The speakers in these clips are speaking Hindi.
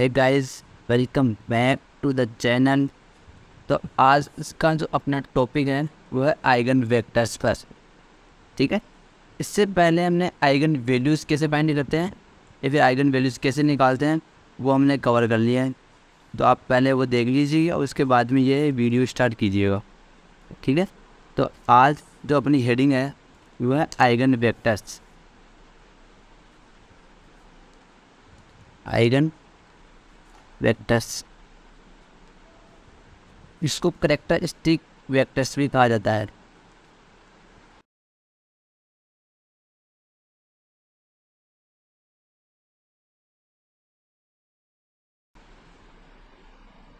है guys welcome back to the channel तो आज इसका जो अपना टॉपिक है, वो है आइगन वेक्टर्स पर। ठीक है? इससे पहले हमने आइगन वैल्यूज़ कैसे फाइंड करते हैं, या फिर आइगन वैल्यूज़ कैसे निकालते हैं, वो हमने कवर कर लिया है। तो आप पहले वो देख लीजिए और उसके बाद में ये वीडियो स्टार्ट कीजिएगा। ठीक है? तो आज जो अपनी हेडिंग है, वो है आइगन वेक्टर्स। आइगन वेक्टर्स इसको करेक्टरिस्टिक वेक्टर्स भी कहा जाता है।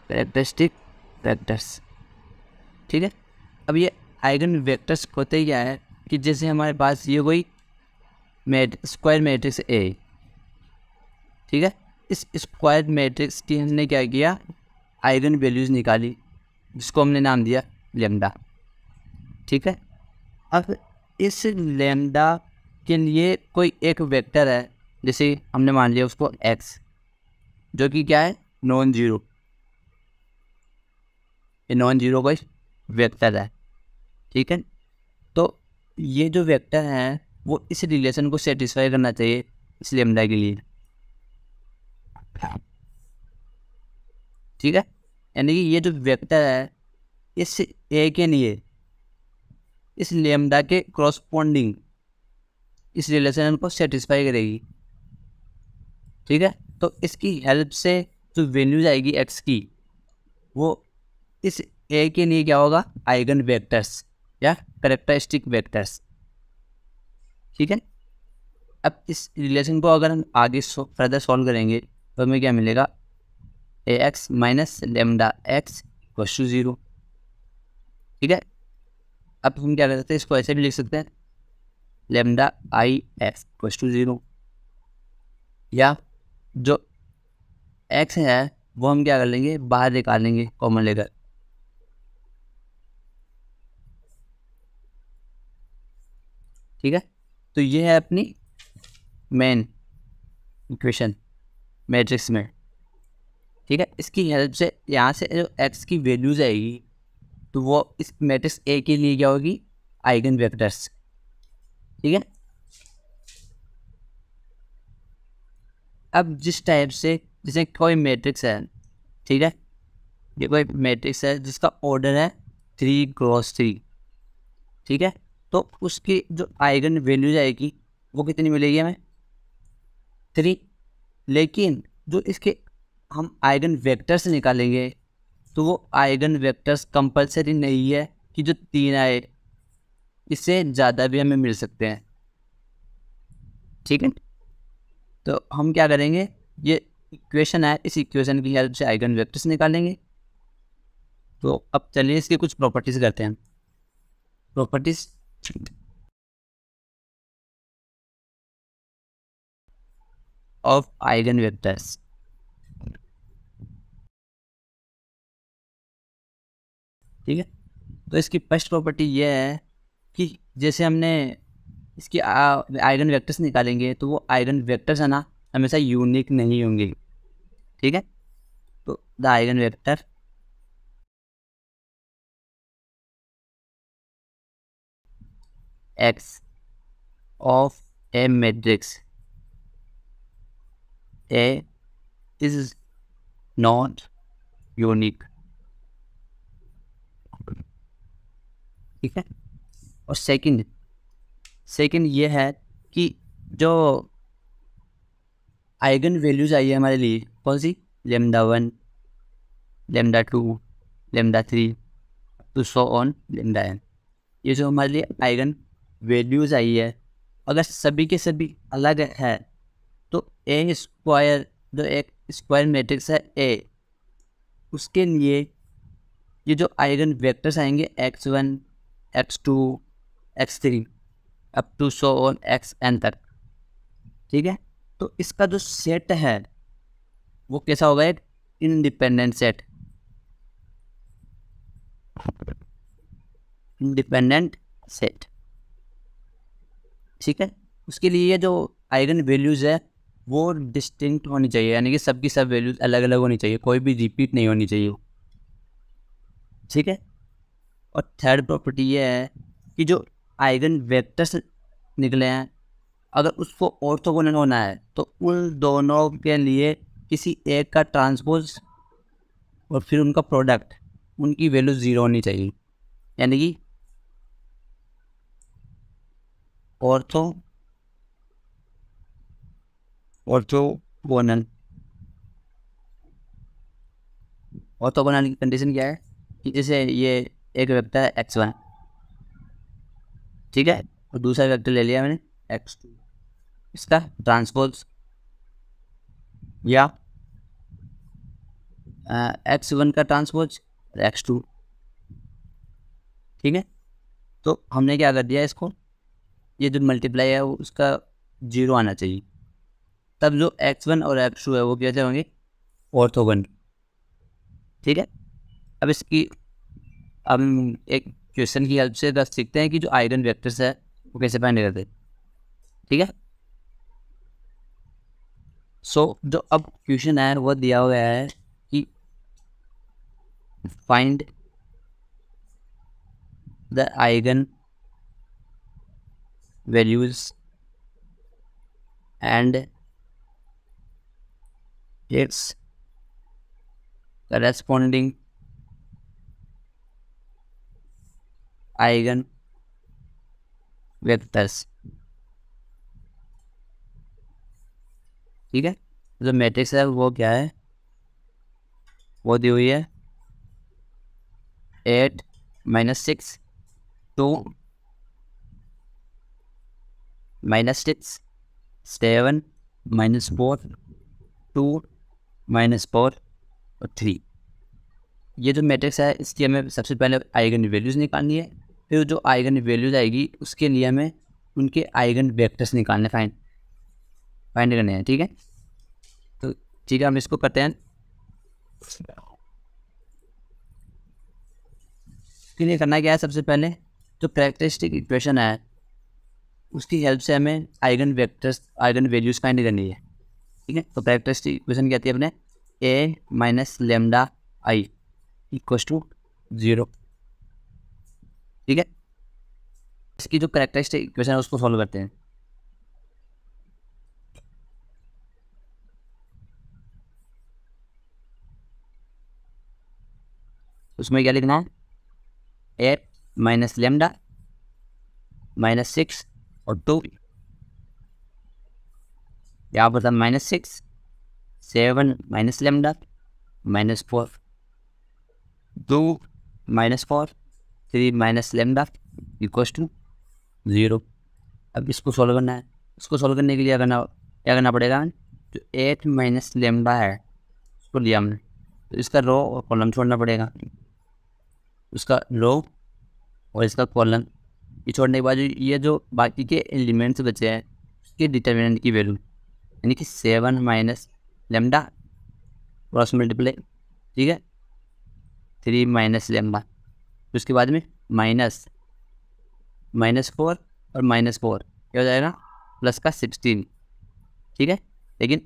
करेक्टरिस्टिक वेक्टर्स ठीक है? अब ये आइगन वेक्टर्स होते ही क्या है कि जैसे हमारे पास ये कोई मेट स्क्वायर मैट्रिक्स ए ठीक है? इस स्क्वायर मैट्रिक्स की हमने क्या किया? आइगन वैल्यूज़ निकाली, जिसको हमने नाम दिया लेमडा ठीक है? अब इस लेमडा के लिए कोई एक वेक्टर है, जैसे हमने मान लिया उसको एक्स जो कि क्या है? नॉन ज़ीरो ये नॉन ज़ीरो का वेक्टर है। ठीक है? तो ये जो वेक्टर है, वो इस रिलेशन को सेटिस्फाई करना चाहिए इस लेमडा के लिए। ठीक है? यानी कि ये जो वेक्टर है, इस ए के लिए, इस लेमडा के क्रॉसपोंडिंग इस रिलेशन को सेटिस्फाई करेगी। ठीक है? तो इसकी हेल्प से जो वैल्यूज़ आएगी एक्स की, वो इस ए के लिए क्या होगा? आइगन वेक्टर्स या करेक्टरिस्टिक वेक्टर्स ठीक है? अब इस रिलेशन को अगर हम आगे फर्दर सॉल्व करेंगे तो हमें क्या मिलेगा? A X minus lambda X equals to zero ठीक है? अब हम क्या कर सकते हैं? इसको ऐसे भी लिख सकते हैं। Lambda I X equals to zero या जो एक्स है, वो हम क्या कर लेंगे? बाहर निकाल लेंगे कॉमन लेकर ठीक है? तो ये है अपनी मेन इक्वेशन मैट्रिक्स में। ठीक है? इसकी हेल्प से यहाँ से जो एक्स की वैल्यूज़ आएगी तो वो इस मैट्रिक्स ए के लिए क्या होगी? आइगन वेक्टर्स ठीक है? अब जिस टाइप से जैसे कोई मैट्रिक्स है, ठीक है? ये कोई मैट्रिक्स है, जिसका ऑर्डर है थ्री क्रॉस थ्री ठीक है? तो उसकी जो आइगन वैल्यूज़ आएगी वो कितनी मिलेगी हमें? थ्री लेकिन जो इसके हम आइगन वेक्टर्स निकालेंगे तो वो आइगन वेक्टर्स कंपलसरी नहीं है कि जो तीन आए, इससे ज़्यादा भी हमें मिल सकते हैं। ठीक है? तो हम क्या करेंगे? ये इक्वेशन है इस इक्वेशन की हेल्प से आइगन वेक्टर्स निकालेंगे। तो अब चलिए इसके कुछ प्रॉपर्टीज़ करते हैं। प्रॉपर्टीज़ आइगन वेक्टर्स ठीक है? तो इसकी फ़र्स्ट प्रॉपर्टी ये है कि जैसे हमने इसकी आइगन वेक्टर्स निकालेंगे तो वो आइगन वेक्टर्स है ना, हमेशा यूनिक नहीं होंगे। ठीक है? तो the eigen vector X of A matrix A is not unique ठीक है और सेकंड सेकंड ये है कि जो आइगन वैल्यूज़ आई है हमारे लिए, कौन सी? Lambda one lambda two lambda three to so on lambda N ये जो हमारे लिए आइगन वैल्यूज़ आई है, अगर सभी के सभी अलग है तो ए स्क्वायर जो एक स्क्वायर मैट्रिक्स है ए उसके लिए ये जो आइगन वेक्टर्स आएँगे X one X two X three up to so on X N तक ठीक है? तो इसका जो सेट है, वो कैसा होगा? एक इंडिपेंडेंट सेट इंडिपेंडेंट सेट ठीक है? उसके लिए ये जो आइगन वैल्यूज़ है वो डिस्टिंक्ट होनी चाहिए, यानी कि सबकी सब वैल्यूज़ अलग अलग होनी चाहिए, कोई भी रिपीट नहीं होनी चाहिए। ठीक है? और थर्ड प्रॉपर्टी ये है कि जो आइगन वेक्टर्स निकले हैं, अगर उसको ऑर्थोगोनल होना है तो उन दोनों के लिए किसी एक का ट्रांसपोज और फिर उनका प्रोडक्ट उनकी वैल्यू ज़ीरो होनी चाहिए। यानी कि ऑर्थो ऑर्थोगोनल ऑर्थोगोनल की कंडीशन क्या है? कि जैसे ये एक वेक्टर है एक्स वन ठीक है? और दूसरा वेक्टर ले लिया मैंने एक्स टू इसका ट्रांसपोज या एक्स वन का ट्रांसपोज एक्स टू ठीक है? तो हमने क्या कर दिया इसको? ये जो मल्टीप्लाई है उसका ज़ीरो आना चाहिए। तब जो एक्स वन और एक्स टू है वो कैसे होंगे? ऑर्थोगन। ठीक है? अब इसकी अब हम एक क्वेश्चन की हेल्प से दस सीखते हैं कि जो आयरन वेक्टर्स है वो कैसे फाइंड करते ठीक है? सो so, जो अब क्वेश्चन है वो दिया हुआ है कि find the eigen values and its corresponding eigen vectors ठीक है? जो मैट्रिक्स है, वो क्या है? वो दी हुई है eight minus six two minus six seven minus four two minus four और थ्री ये जो मैट्रिक्स है, इसकी हमें सबसे पहले आइगन वैल्यूज़ निकालनी है, फिर जो आइगन वैल्यूज़ आएगी, उसके लिए हमें उनके आइगन वेक्टर्स निकालने फाइंड फाइंड करने हैं, ठीक है? तो ठीक है, हम इसको करते हैं। इसके लिए करना क्या है, सबसे पहले जो करेक्टरिस्टिक इक्वेशन है उसकी हेल्प से हमें eigen vectors eigen values find करनी है। ठीक है? तो करेक्टरिस्टिक इक्वेशन कहती है अपने? A minus lambda I equals to zero ठीक है? इसकी जो करेक्टरिस्टिक इक्वेशन है उसको सॉल्व करते हैं। उसमें क्या लिखना है? Eight minus lambda minus six और टू यहाँ पर था minus six seven minus lambda minus four two minus four three minus lambda equals to zero अब इसको सॉल्व करना है। इसको सॉल्व करने के लिए करना, क्या करना पड़ेगा? जो एट माइनस लेमडा है, उसको लिया हमने। तो इसका रो और कॉलम छोड़ना पड़ेगा। उसका रो और इसका कॉलम ये छोड़ने के बाद ये जो बाकी के एलिमेंट्स बचे हैं, उसके डिटर्मिनेंट की वैल्यू यानी कि seven minus lambda cross multiply ठीक है? थ्री माइनस लेमडा उसके बाद में माइनस माइनस फोर और माइनस फोर क्या हो जाएगा? प्लस का सिक्सटीन ठीक है? लेकिन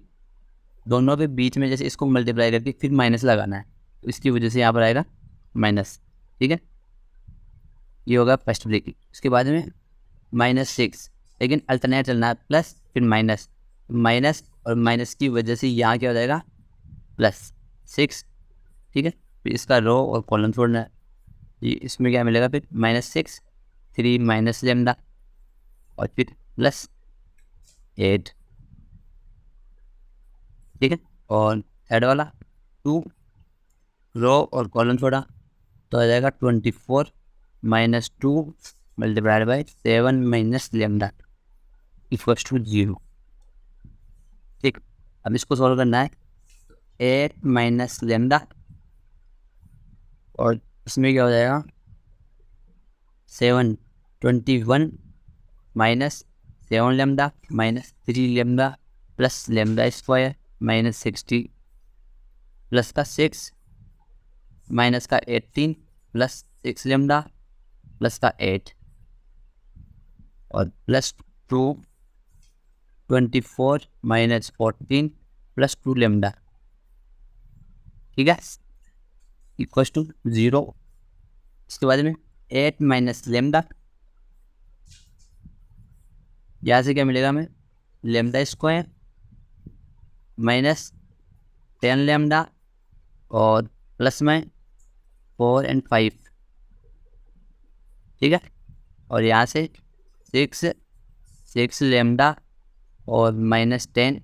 दोनों के बीच में जैसे इसको मल्टीप्लाई करके फिर माइनस लगाना है तो इसकी वजह से यहाँ पर आएगा माइनस ठीक है? ये होगा फ़र्स्ट ब्रेकिंग उसके बाद में माइनस सिक्स लेकिन अल्टरनेट चलना है प्लस फिर माइनस माइनस और माइनस की वजह से यहाँ क्या हो जाएगा? प्लस सिक्स, ठीक है? फिर इसका रो और कॉलम छोड़ना है। ये इसमें क्या मिलेगा फिर? Minus six, three minus lambda और फिर प्लस एट, ठीक है? और थर्ड वाला टू, रो और कॉलम छोड़ा तो आ जाएगा twenty four minus two multiplied by seven minus lambda equals to zero. ठीक। अब इसको सॉल्व करना है। एट माइनस लेमडा और इसमें क्या हो जाएगा? Seven twenty one minus seven lambda minus three lambda plus lambda square minus sixty plus का सिक्स माइनस का eighteen plus six lambda plus का एट और plus two twenty four minus fourteen plus two lambda ठीक है? इक्वस टू ज़ीरो इसके बाद में एट माइनस लेमडा यहाँ से क्या मिलेगा हमें? Lambda square minus ten lambda और प्लस में फोर एंड फाइव ठीक है? और यहाँ से सिक्स सिक्स लेमडा और माइनस टेन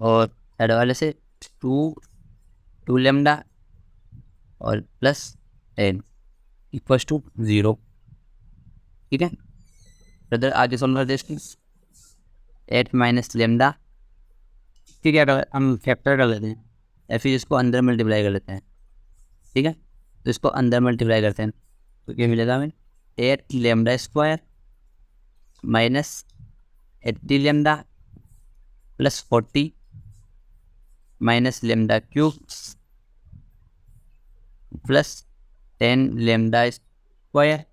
और हेड वाले से टू टू लेमडा और plus ten equals to zero ठीक है? ब्रदर आगे सोल्व कर दे इसकी एट माइनस लेमडा ठीक है हम फैक्टर कर लेते हैं या फिर इसको अंदर मल्टीप्लाई कर लेते हैं। ठीक है? तो इसको अंदर मल्टीप्लाई करते हैं। तो क्या मिलेगा हमें eight lambda square minus eighty lambda plus forty minus lambda cube plus ten lambda square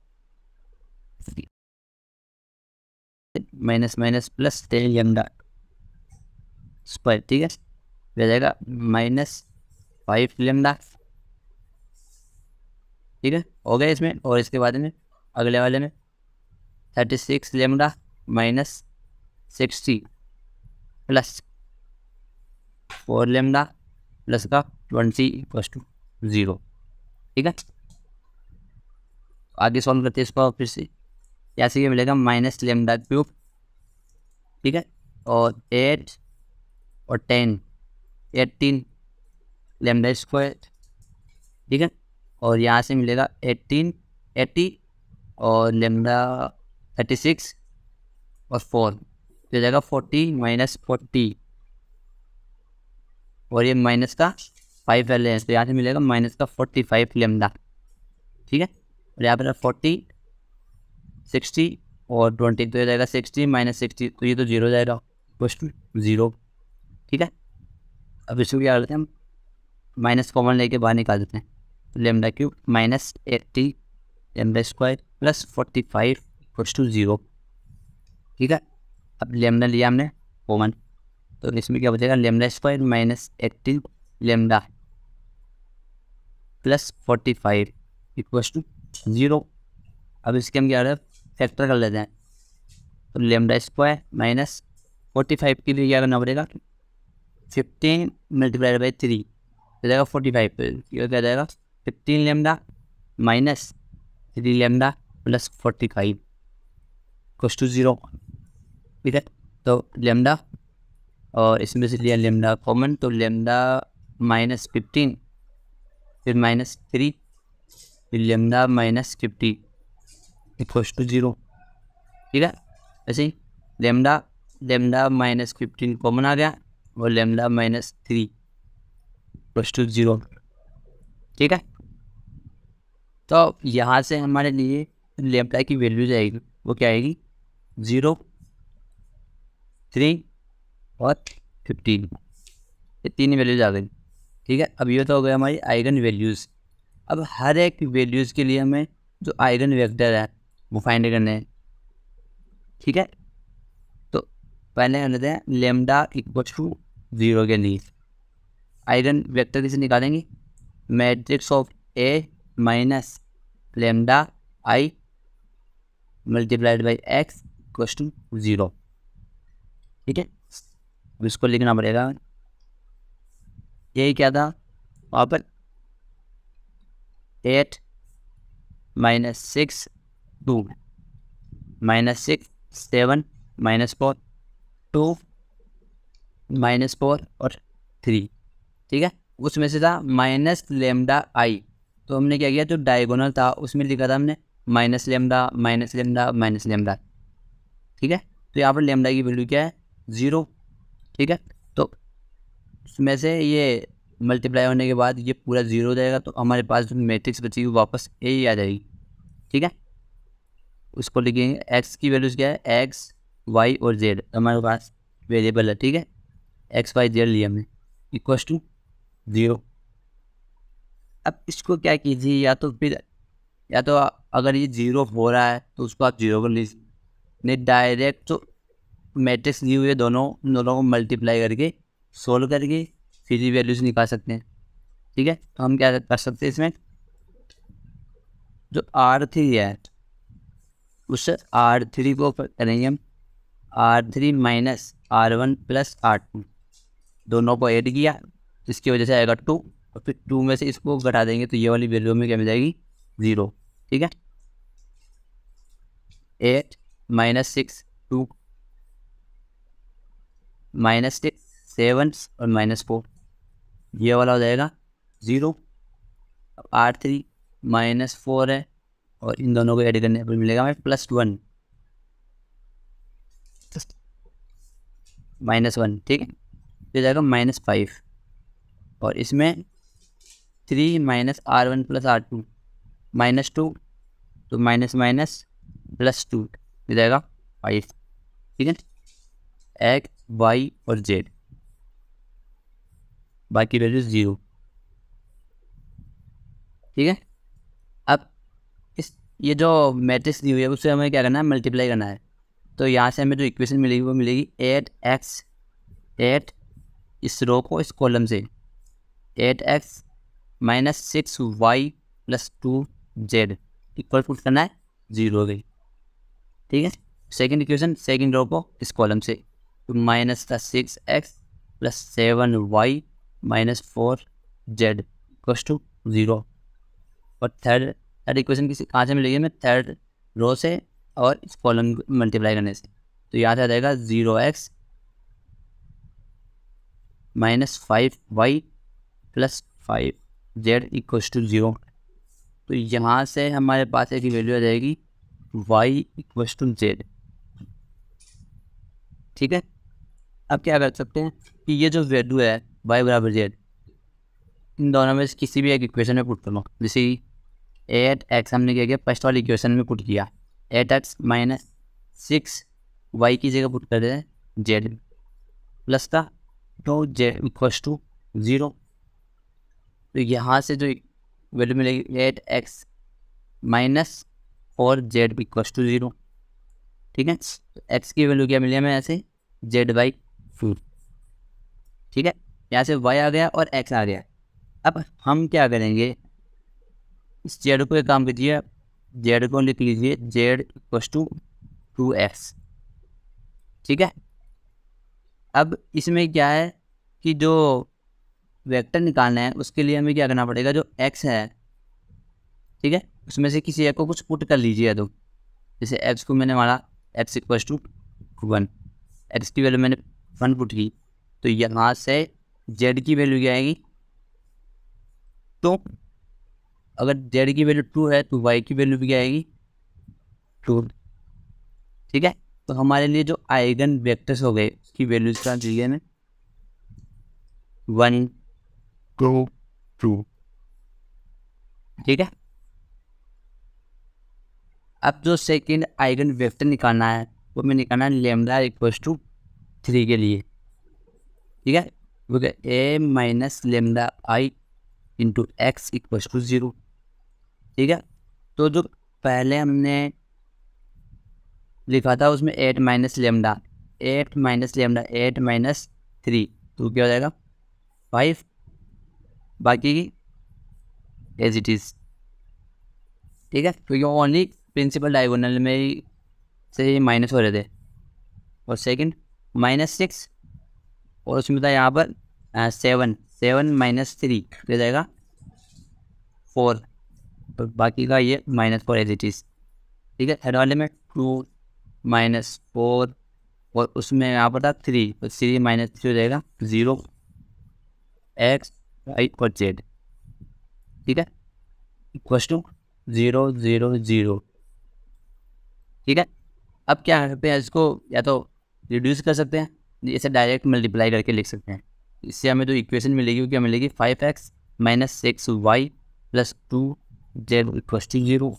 minus minus plus ten lambda square, ठीक है? हो जाएगा माइनस फाइव लेमडा, ठीक है? हो गया इसमें, और इसके बाद में अगले वाले में thirty six lambda minus sixty plus four lambda plus का ट्वेंटी प्लस टू ज़ीरो। ठीक है? आगे सॉल्व करते हैं इसको फिर से। यहाँ से ये मिलेगा माइनस लेमडा क्यूब ठीक है? और एट और टेन एटीन लेमडा स्क्वायर ठीक है? और यहाँ से मिलेगा एटीन एट्टी और लेमडा थर्टी सिक्स और फोर तो जाएगा फोर्टी माइनस फोर्टी। और ये माइनस का फाइव वाले हैं तो यहाँ से मिलेगा माइनस का फोर्टी फाइव लेमडा। ठीक है? और यहाँ पर फोर्टी, सिक्सटी और ट्वेंटी तो ये जाएगा सिक्सटी माइनस सिक्सटी तो ये तो ज़ीरो जाएगा। बस टू ज़ीरो। ठीक है? अब इसको क्या करते हैं हम? माइनस कॉमन लेके बाहर निकाल देते हैं। Lambda cube minus eighty, lambda square plus forty five equals to zero. ठीक है? अब लेमडा लिया हमने कॉमन तो इसमें क्या बचेगा? Lambda square minus eighty lambda plus forty five equals to zero अब इसके हम क्या फैक्टर कर लेते हैं। तो lambda square minus forty five के लिए क्या करना पड़ेगा? फिफ्टीन मल्टीप्लाइड बाई थ्री हो जाएगा फोर्टी फाइव ये क्या जाएगा? Fifteen lambda minus three lambda plus forty five cos to zero ठीक है? तो लेमडा और इसमें से लिया लेमडा कॉमन तो लेमडा माइनस फिफ्टीन फिर माइनस थ्री फिर lambda minus fifty equals to zero ठीक है? ऐसे ही lambda lambda minus fifteen common आ गया और lambda minus three plus to zero ठीक है? तो यहाँ से हमारे लिए लेमडा की वैल्यू जाएगी, वो क्या आएगी? ज़ीरो थ्री और फिफ्टीन ये तीन वैल्यूज़ आ गई। ठीक है, अब ये तो हो गया हमारी आइगन वैल्यूज़ अब हर एक वैल्यूज़ के लिए हमें जो आइगन वेक्टर है, वो फाइंड करने हैं। ठीक है? तो पहले हम लेते हैं लेमडा इक्वल टू ज़ीरो के लिए। आइगन वेक्टर किसे निकालेंगे? Matrix of A minus lambda I multiplied by X equal to zero ठीक है? अब इसको लिखना पड़ेगा। यही क्या था? वहाँ पर eight minus six two. Minus six seven, minus four two, minus four और थ्री। ठीक है? उसमें से था माइनस लेमडा आई। तो हमने क्या किया? जो डायगोनल था, उसमें लिखा था हमने minus lambda minus lambda minus lambda. ठीक है? तो यहाँ पर लेमडा की वैल्यू क्या है? ज़ीरो, ठीक है? तो उसमें से ये मल्टीप्लाई होने के बाद ये पूरा ज़ीरो हो जाएगा तो हमारे पास जो मैट्रिक्स बची हुई वापस ए ही आ जाएगी, ठीक है? उसको लिखेंगे एक्स की वैल्यूज़ क्या है? एक्स वाई और जेड हमारे पास वेरिएबल है, ठीक है? एक्स वाई जेड लिया हमने इक्व टू ज़ीरो अब इसको क्या कीजिए, या तो फिर, या तो अगर ये ज़ीरो हो रहा है तो उसको आप ज़ीरो कर लीजिए, नहीं डायरेक्ट तो मैट्रिक्स दी हुई है दोनों दोनों को मल्टीप्लाई करके सोल्व करके फिर वैल्यूज़ निकाल सकते हैं। ठीक है? तो हम क्या कर सकते हैं इसमें? जो आर थ्री है, उस आर थ्री को करेंगे हम। R three minus R one plus R two दोनों को ऐड किया इसकी वजह से आएगा टू और फिर टू में से इसको घटा देंगे तो ये वाली वैल्यू में क्या मिल जाएगी? ज़ीरो ठीक है? Eight minus six two minus six seven और माइनस फोर ये वाला हो जाएगा ज़ीरो अब आर थ्री माइनस फोर है और इन दोनों को ऐड करने पर मिलेगा हमें प्लस वन माइनस वन ठीक है? ये जाएगा माइनस फाइव और इसमें three minus R one plus R two minus two तो माइनस माइनस प्लस टू ये जाएगा फाइव ठीक है? एक्स वाई और जेड बाकी वैल्यू ज़ीरो ठीक है? अब इस, ये जो मैट्रिक्स दी हुई है, उससे हमें क्या करना है? मल्टीप्लाई करना है। तो यहाँ से हमें जो इक्वेशन मिलेगी, वो मिलेगी एट एक्स एट इस रो को इस कॉलम से। Eight X minus six Y plus two Z equal put करना है? ज़ीरो हो गई। ठीक है? सेकेंड इक्वेशन सेकेंड रो को इस कॉलम से। तो माइनस का six X plus seven Y minus four Z equals to zero और थर्ड थर्ड इक्वेशन किसी कहाँ से मिलेगी हमें? थर्ड रो से और इस कॉलम मल्टीप्लाई करने से। तो यहाँ से आ जाएगा zero X minus five Y plus five Z equals to zero तो यहाँ से हमारे पास एक वैल्यू आ जाएगी वाई इक्वस टू जेड ठीक है? अब क्या कर सकते हैं कि ये जो वैल्यू है वाई बराबर जेड इन दोनों में किसी भी एक इक्वेशन में पुट कर लो जैसे एट एक्स हमने क्या किया? फ़र्स्ट वाली इक्वेशन में पुट किया। Eight X minus six Y की जगह पुट कर दे जेड प्लस का two Z equals to zero तो यहाँ से जो वैल्यू मिलेगी एट एक्स माइनस और जेड इक्वस टू ज़ीरो ठीक है? एक्स की वैल्यू क्या मिली हमें ऐसे? जेड बाई फोर ठीक है? यहाँ से वाई आ गया और एक्स आ गया। अब हम क्या करेंगे? इस जेड को एक काम कीजिए जेड को लिख लीजिए Z equals to two X ठीक है? अब इसमें क्या है कि जो वेक्टर निकालना है उसके लिए हमें क्या करना पड़ेगा? जो एक्स है ठीक है? उसमें से किसी एक को कुछ पुट कर लीजिए तो जैसे एक्स को मैंने मारा X equals to one X की वैल्यू मैंने वन पुट की तो यहाँ से जेड की वैल्यू क्या आएगी? तो अगर जेड की वैल्यू टू है तो वाई की वैल्यू भी क्या आएगी? टू ठीक है? तो हमारे लिए जो आइगन वेक्टर्स हो गए उसकी वैल्यूज़ का चाहिए हमें? वन टू टू ठीक है? अब जो सेकंड आइगन वेक्टर निकालना है वो मैंने निकालना लेमडा इक्वल टू थ्री के लिए। ठीक है? वो क्या A minus lambda I into X equal to zero ठीक है? तो जो पहले हमने लिखा था उसमें eight minus lambda eight minus lambda eight minus three तो क्या हो जाएगा? फाइव बाकी एज इट इज़ ठीक है? क्योंकि ओनली प्रिंसिपल डायगोनल में से माइनस हो रहे थे। और सेकंड माइनस सिक्स और उसमें था यहाँ पर सेवन सेवन माइनस थ्री दे जाएगा फोर तो बाकी का ये माइनस फोर एज इज़ ठीक है? हेड वाले में टू माइनस फोर और उसमें यहाँ पर था थ्री तो थ्री माइनस थ्री हो जाएगा ज़ीरो एक्स वाई और जेड ठीक है? Equals to zero zero zero ठीक है? अब क्या करते हैं, इसको या तो रिड्यूस कर सकते हैं, इसे डायरेक्ट मल्टीप्लाई करके लिख सकते हैं। इससे हमें जो इक्वेशन मिलेगी, वो क्या मिलेगी? Five X minus six Y plus two Z equals to zero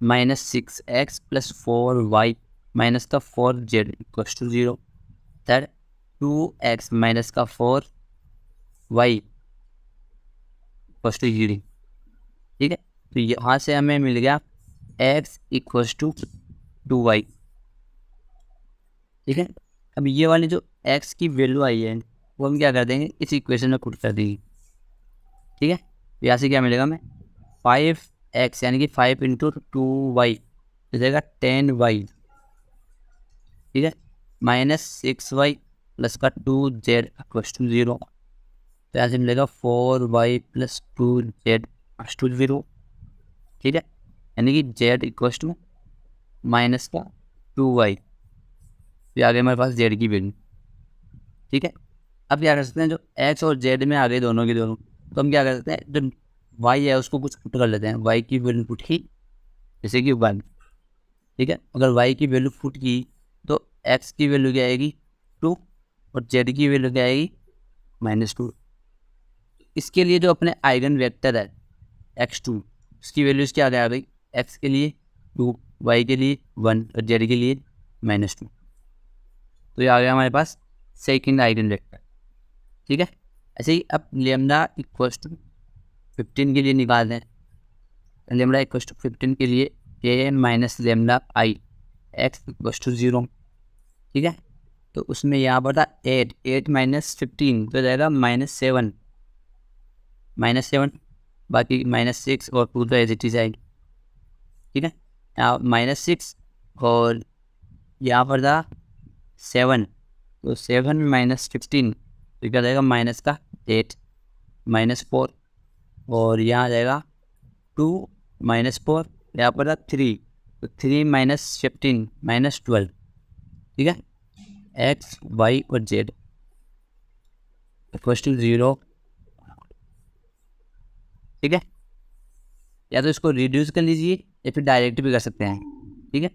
minus six X plus four Y minus का four Z equals to zero third two X minus का four Y equals to zero ठीक है? तो यहाँ से हमें मिल गया X equals to two Y. ठीक है? अब ये वाली जो एक्स की वैल्यू आई है, वो हम क्या कर देंगे? इस इक्वेशन में पुट कर देंगे। ठीक है? यहाँ से क्या मिलेगा हमें? फाइव एक्स यानी कि फाइव इंटू टू वाई जाएगा टेन वाई ठीक है? माइनस सिक्स वाई प्लस का two Z equals to zero तो यहाँ से मिलेगा four Y plus two Z two zero ठीक है? यानी कि जेड इक्वस टू माइनस का टू वाई। तो आ गया हमारे पास जेड की वैल्यू। ठीक है? अब क्या कर सकते हैं, जो एक्स और जेड में आ गए दोनों के दोनों तो हम क्या कर सकते हैं, जो वाई है उसको कुछ पुट कर लेते हैं। वाई की वैल्यू पुट की, जैसे कि वन ठीक है? अगर वाई की वैल्यू पुट की तो एक्स की वैल्यू क्या आएगी? टू और जेड की वैल्यू क्या आएगी? माइनस टू इसके लिए जो अपने आइगन वेक्टर है एक्स टू उसकी वैल्यूज़ क्या आ गई? एक्स के लिए टू वाई के लिए वन और जेड के लिए माइनस टू। तो ये आ गया हमारे पास सेकेंड आइगन वेक्टर। ठीक है? ऐसे ही अब लेमडा इक्व टू फिफ्टीन के लिए निकाल दें। लेमडा इक्व टू फिफ्टीन के लिए A minus lambda I X equal to zero ठीक है? तो उसमें यहाँ पर था एट एट माइनस फिफ्टीन तो जाएगा माइनस सेवन माइनस सेवन बाकी माइनस सिक्स और टू तो एज इट इज़ आएगी। ठीक है? माइनस सिक्स और यहाँ पर था सेवन तो सेवन माइनस फिफ्टीन तो क्या जाएगा माइनस का एट माइनस फोर और यहाँ आ जाएगा टू माइनस फोर यहाँ पर था थ्री तो three minus fifteen minus twelve ठीक है? एक्स वाई और जेड इक्वस टू ज़ीरो ठीक है? या तो इसको रिड्यूस कर लीजिए या फिर डायरेक्ट भी कर सकते हैं ठीक है?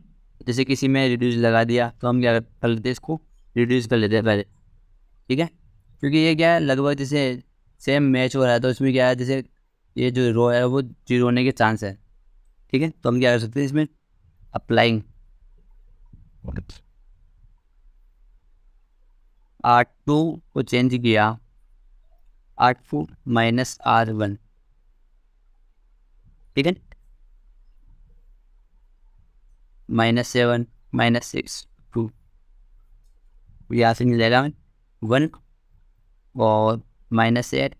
जैसे किसी में रिड्यूस लगा दिया तो हम क्या कर लेते हैं इसको रिड्यूस कर लेते हैं पहले ठीक है? क्योंकि ये क्या है लगभग जैसे सेम मैच हो रहा है तो इसमें क्या है जैसे ये जो रो है वो ज़ीरो होने के चांस है ठीक है? तो हम क्या कर सकते हैं इसमें अप्लाइंग आर टू को चेंज किया R two minus R one ठीक है minus seven minus six two यहाँ से मिल जाएगा वन और माइनस एट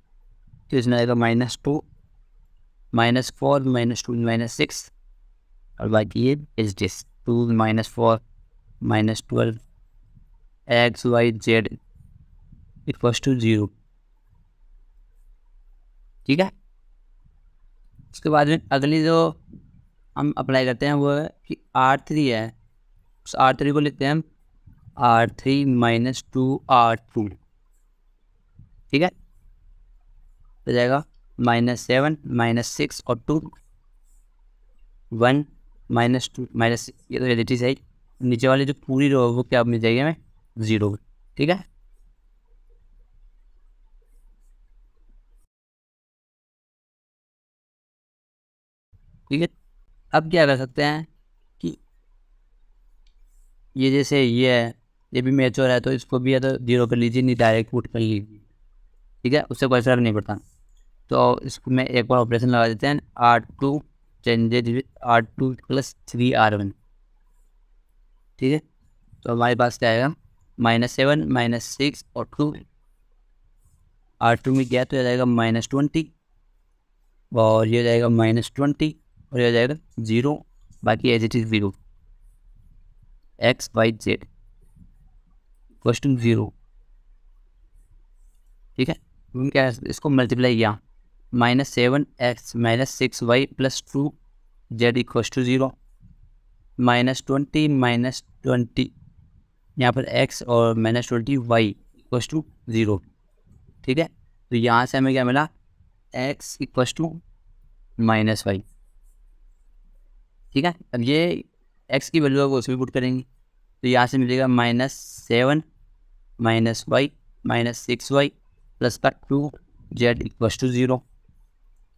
तो इसमें आएगा minus two minus four minus two minus six और बाकी ये is this two minus four minus twelve X Y Z equals to zero ठीक है? उसके बाद में अगली जो हम अप्लाई करते हैं वो है कि आर थ्री है। उस आर थ्री को लिखते हैं हम R three minus two R two ठीक है? हो जाएगा माइनस सेवन माइनस सिक्स और two one minus two minus ये तो रिलेटिव है। नीचे वाली जो पूरी रो वो क्या मिल जाएगी हमें? ज़ीरो ठीक है? ठीक है? अब क्या कर सकते हैं कि ये जैसे ये है, ये भी मैच्योर है तो इसको भी या तो ज़ीरो कर लीजिए, नहीं डायरेक्ट पुट कर लीजिए। ठीक है? उससे कोई फ़र्क नहीं पड़ता। तो इसको में एक बार ऑपरेशन लगा देते हैं R two changes R two plus three R one ठीक है? तो हमारे पास क्या आएगा? माइनस सेवन माइनस सिक्स और टू आर टू में गया तो यह जाएगा माइनस ट्वेंटी और ये जाएगा माइनस ट्वेंटी और यह जाएगा ज़ीरो बाकी as it is zero X Y Z question zero ठीक है? क्या इसको मल्टीप्लाई किया। Minus seven X minus six Y plus two Z equal to zero minus twenty minus twenty यहाँ पर एक्स और minus twenty Y equals to zero ठीक है? तो यहाँ से हमें क्या मिला? X equals to minus Y ठीक है? अब ये एक्स की वैल्यू को उसमें पुट करेंगे। तो यहाँ से मिलेगा minus seven minus Y minus six Y plus का two Z equals to zero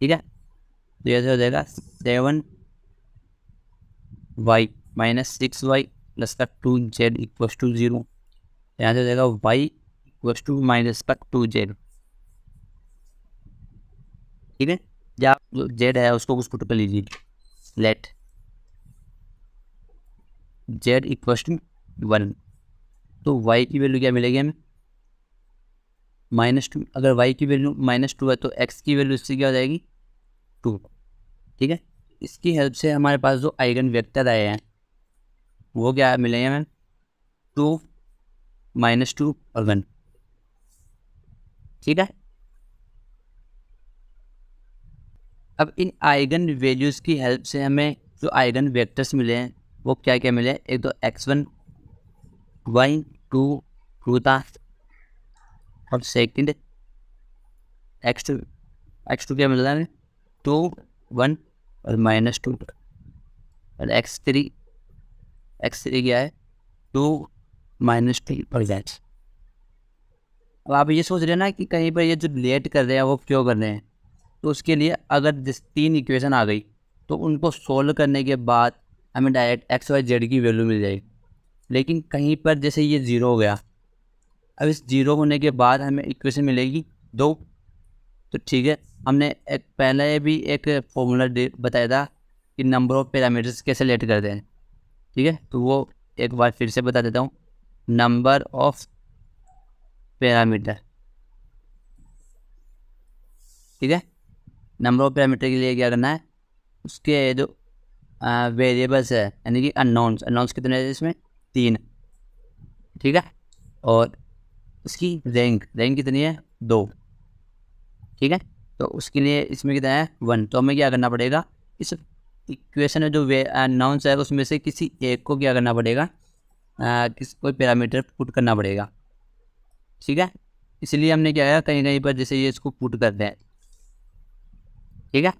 ठीक है? तो यह हो जाएगा seven Y minus six Y plus का two Z equals to zero यहाँ से हो जाएगा वाई इक्वस टू माइनस का टू जेड ठीक है? या जेड है उसको कुछ पुट कर लीजिए। Let Z equals to one तो वाई की वैल्यू क्या मिलेगी हमें? माइनस टू अगर वाई की वैल्यू माइनस टू है तो एक्स की वैल्यू इससे क्या हो जाएगी? टू ठीक है? इसकी हेल्प से हमारे पास जो आइगन वेक्टर आए हैं, वो क्या मिलेंगे हमें? टू माइनस टू और वन ठीक है? अब इन आइगन वैल्यूज़ की हेल्प से हमें जो आइगन वेक्टर्स मिले हैं वो क्या क्या मिले? एक तो X one Y two two था और second X two X two क्या मिल रहा है टू वन और माइनस टू और एक्स थ्री एक्स थ्री क्या है? टू माइनस थ्री और दैट्स अब आप ये सोच रहे हैं ना कि कहीं पर ये जो लेट कर रहे हैं, वो क्यों कर रहे हैं? तो उसके लिए अगर जिस तीन इक्वेशन आ गई तो उनको सोल्व करने के बाद हमें डायरेक्ट एक्स वाई जेड की वैल्यू मिल जाएगी। लेकिन कहीं पर जैसे ये ज़ीरो हो गया, अब इस ज़ीरो होने के बाद हमें इक्वेशन मिलेगी दो। तो ठीक है, हमने एक, पहले भी एक फॉर्मूला बताया था कि नंबर ऑफ़ पैरामीटर्स कैसे लेट करते हैं। ठीक है तो वो एक बार फिर से बता देता हूँ। नंबर ऑफ़ पैरामीटर ठीक है नंबर ऑफ़ पैरामीटर के लिए क्या करना है, उसके जो वेरिएबल्स है यानी कि अननोन्स अननोन्स कितने हैं इसमें? तीन। ठीक है? और उसकी रैंक रैंक कितनी है? दो। ठीक है? तो उसके लिए इसमें कितना है? वन तो हमें क्या करना पड़ेगा? इस इक्वेशन में जो वे अनाउंस है उसमें से किसी एक को क्या करना पड़ेगा? आ, किस कोई पैरामीटर पुट करना पड़ेगा। ठीक है? इसलिए हमने क्या है कहीं कहीं पर जैसे ये इसको पुट करते हैं। ठीक है?